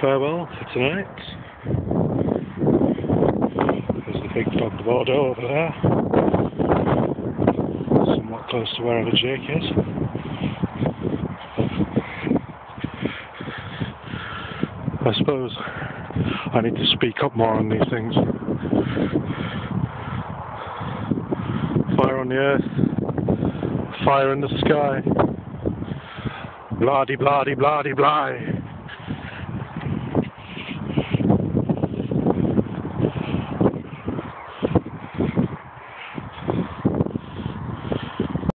farewell for tonight. There's the big dog Bordeaux over there. Somewhat close to wherever Jake is. I suppose I need to speak up more on these things. Fire on the earth, fire in the sky. Blah de blah de.